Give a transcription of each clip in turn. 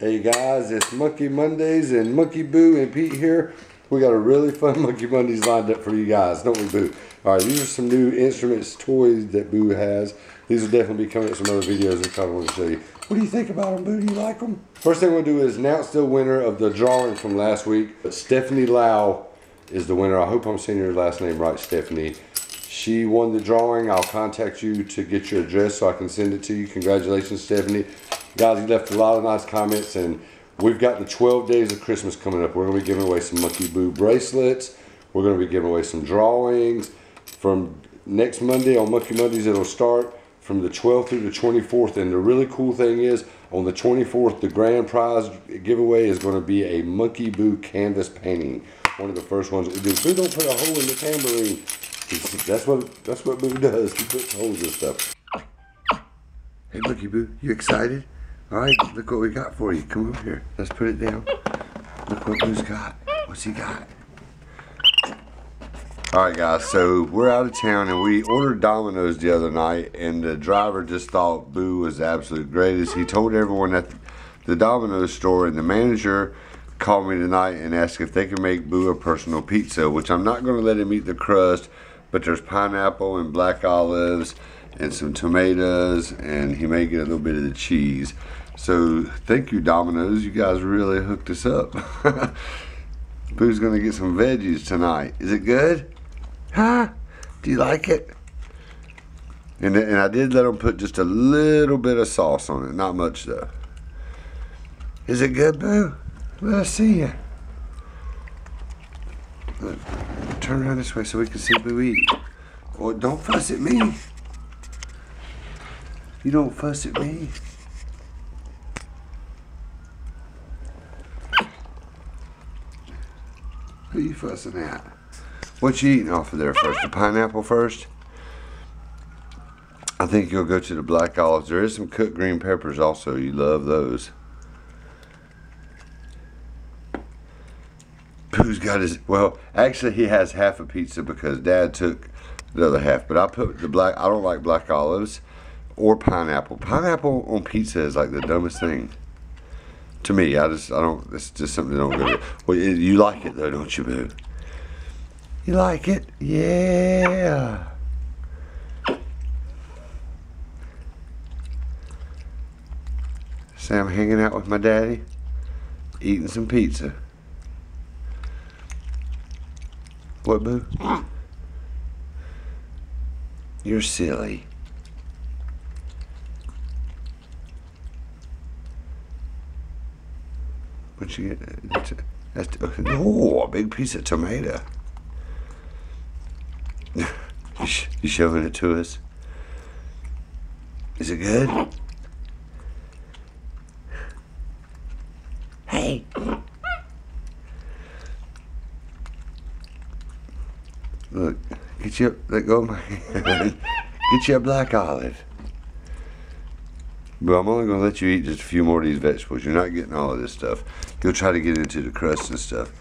Hey guys, it's Monkey Mondays and Monkey Boo and Pete here. We got a really fun Monkey Mondays lined up for you guys, don't we, Boo? All right, these are some new instruments, toys that Boo has. These will definitely be coming in some other videos we of want to show you. What do you think about them, Boo? Do you like them? First thing we'll do is announce the winner of the drawing from last week. Stephanie Lau is the winner. I hope I'm saying your last name right, Stephanie. She won the drawing. I'll contact you to get your address so I can send it to you. Congratulations, Stephanie. Guys, you left a lot of nice comments, and we've got the 12 days of Christmas coming up. We're going to be giving away some Monkey Boo bracelets. We're going to be giving away some drawings. From next Monday on Monkey Mondays, it'll start from the 12th through the 24th. And the really cool thing is, on the 24th, the grand prize giveaway is going to be a Monkey Boo canvas painting. One of the first ones we do. Boo don't put a hole in the tambourine. That's what that's what Boo does. He puts holes in stuff. Hey, Monkey Boo, you excited? All right, look what we got for you. Come over here. Let's put it down. Look what Boo's got. What's he got? All right, guys. So we're out of town, and we ordered Domino's the other night, and the driver just thought Boo was absolute greatest. He told everyone at the Domino's store, and the manager called me tonight and asked if they could make Boo a personal pizza, which I'm not going to let him eat the crust, but there's pineapple and black olives and some tomatoes, and he may get a little bit of the cheese. So thank you, Domino's. You guys really hooked us up. Boo's gonna get some veggies tonight. Is it good? Huh? Do you like it? And, and I did let him put just a little bit of sauce on it. Not much though. Is it good, Boo? Let us see you. Look, turn around this way so we can see Boo eat. Well, don't fuss at me. You don't fuss at me. Who are you fussing at? What you eating off of there first? The pineapple first? I think you'll go to the black olives. There is some cooked green peppers also. You love those. Got his, well, actually he has half a pizza because dad took the other half. But I put the black, I don't like black olives or pineapple. Pineapple on pizza is like the dumbest thing. To me, I just, I don't, it's just something that don't go Well, you like it though, don't you, Boo? You like it? Yeah. Sam hanging out with my daddy, eating some pizza. What, Boo? Mm. You're silly. What you get? That's, that's oh, a big piece of tomato. you showing it to us? Is it good? Mm. Hey. Look, get you, let go of my hand. Get you a black olive. But I'm only going to let you eat just a few more of these vegetables. You're not getting all of this stuff. You'll try to get into the crust and stuff.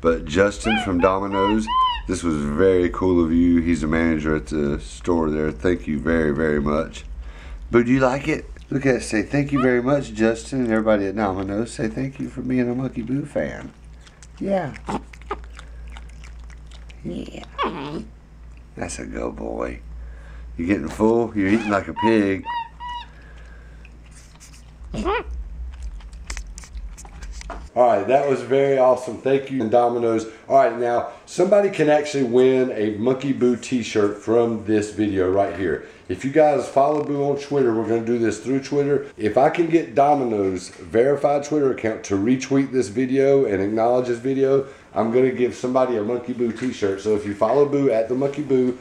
But Justin from Domino's, this was very cool of you. He's the manager at the store there. Thank you very, very much. But do you like it? Look at it. Say thank you very much, Justin, and everybody at Domino's. Say thank you for being a Monkey Boo fan. Yeah. Yeah. That's a go boy. You're getting full. You're eating like a pig. All right, that was very awesome. Thank you, Domino's. All right, now somebody can actually win a Monkey Boo t-shirt from this video right here. If you guys follow Boo on Twitter, we're going to do this through Twitter. If I can get Domino's verified Twitter account to retweet this video and acknowledge this video, I'm going to give somebody a Monkey Boo t-shirt. So if you follow Boo at the Monkey Boo,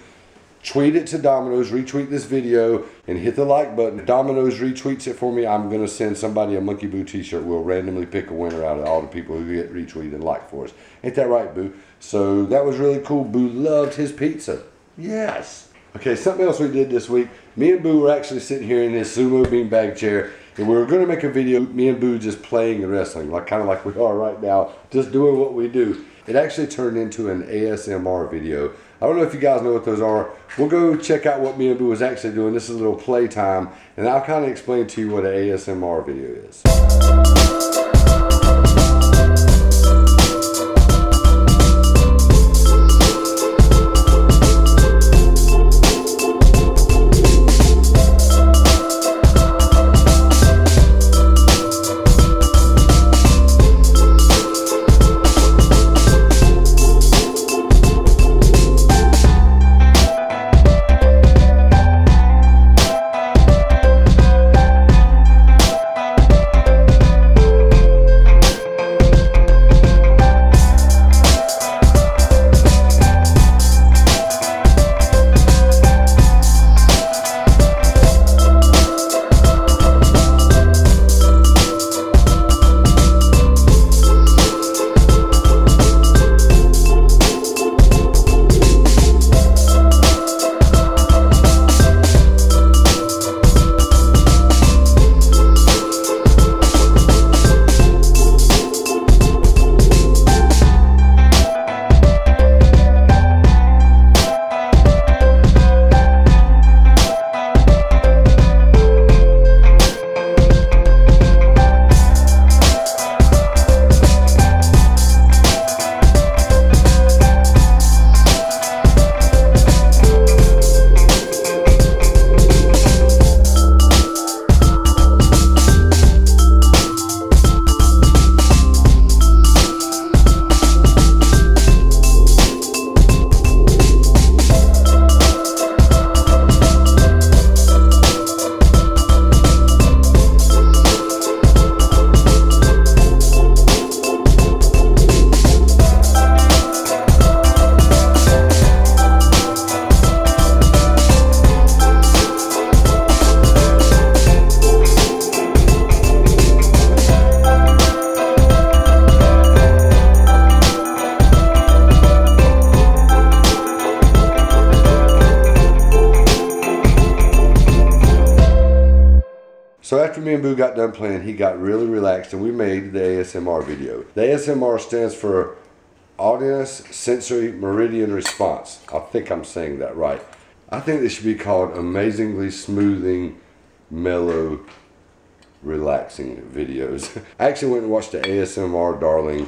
tweet it to Domino's, retweet this video, and hit the like button. Domino's retweets it for me, I'm going to send somebody a Monkey Boo t-shirt. We'll randomly pick a winner out of all the people who get retweeted and like for us. Ain't that right, Boo? So that was really cool. Boo loved his pizza. Yes. Okay, something else we did this week. Me and Boo were actually sitting here in this sumo beanbag chair, and we were going to make a video, me and Boo just playing and wrestling, like kind of like we are right now, just doing what we do. it actually turned into an ASMR video. I don't know if you guys know what those are. We'll go check out what me and Boo was actually doing. This is a little playtime, and I'll kind of explain to you what an ASMR video is. Got really relaxed and we made the ASMR video. The ASMR stands for Audience Sensory Meridian Response. I think I'm saying that right. I think this should be called Amazingly Smoothing, Mellow, Relaxing Videos. I actually went and watched the ASMR Darling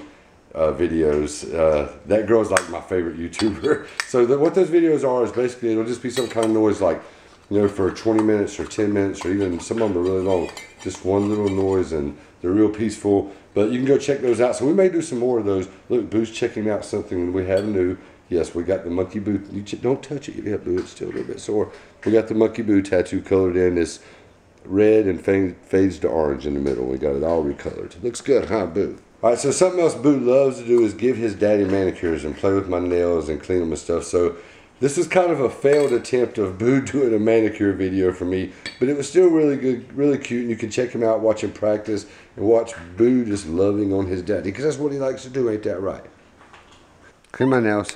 uh, videos. Uh, that girl's like my favorite YouTuber. So the, what those videos are is basically, it'll just be some kind of noise like you know, for 20 minutes or 10 minutes or even some of them are really long. Just one little noise and they're real peaceful. But you can go check those out. So we may do some more of those. Look, Boo's checking out something we have new. Yes, we got the Monkey Boo. You don't touch it. Yeah, Boo, it's still a little bit sore. We got the Monkey Boo tattoo colored in. This red and fades to orange in the middle. We got it all recolored. Looks good, huh, Boo? All right, so something else Boo loves to do is give his daddy manicures and play with my nails and clean them and stuff. So this is kind of a failed attempt of Boo doing a manicure video for me, but it was still really good, really cute, and you can check him out, watch him practice, and watch Boo just loving on his daddy, because that's what he likes to do, ain't that right? Clean my nails.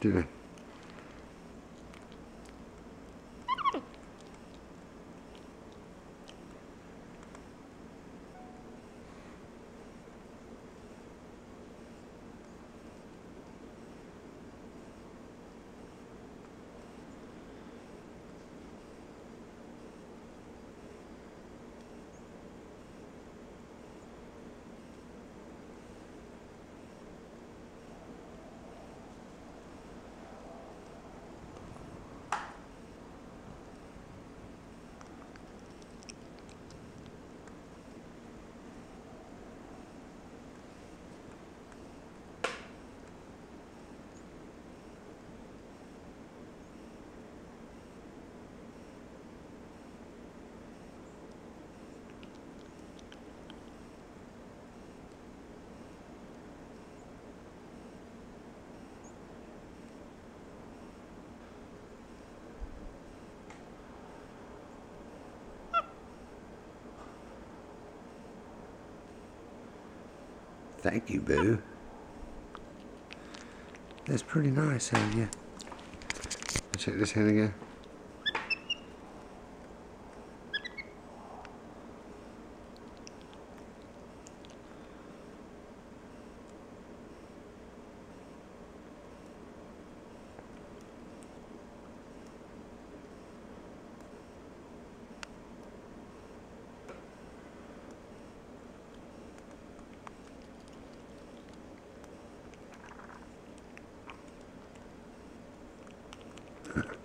Do Thank you, Boo. That's pretty nice of you. Check this hand again.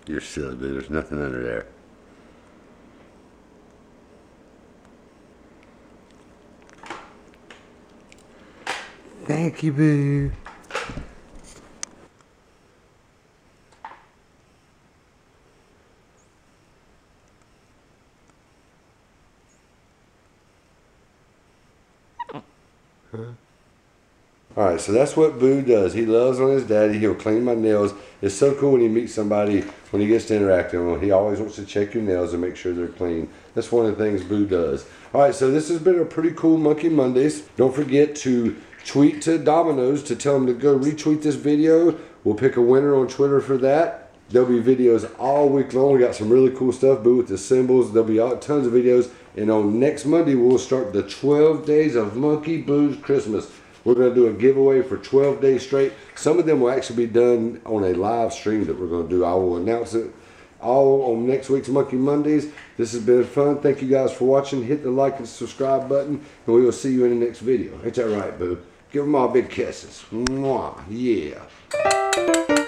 You're silly, dude. There's nothing under there. Thank you, boo. Huh? All right, so that's what Boo does. He loves on his daddy. He'll clean my nails. It's so cool when he meets somebody, when he gets to interact with them. He always wants to check your nails and make sure they're clean. That's one of the things Boo does. All right, so this has been a pretty cool Monkey Mondays. Don't forget to tweet to Domino's to tell them to go retweet this video. We'll pick a winner on Twitter for that. There'll be videos all week long. We got some really cool stuff, Boo with the cymbals. There'll be all, tons of videos. And on next Monday, we'll start the 12 days of Monkey Boo's Christmas. We're going to do a giveaway for 12 days straight. Some of them will actually be done on a live stream that we're going to do. I will announce it all on next week's Monkey Mondays. This has been fun. Thank you guys for watching. Hit the like and subscribe button, and we will see you in the next video. Ain't that right, boo? Give them all big kisses. Mwah. Yeah.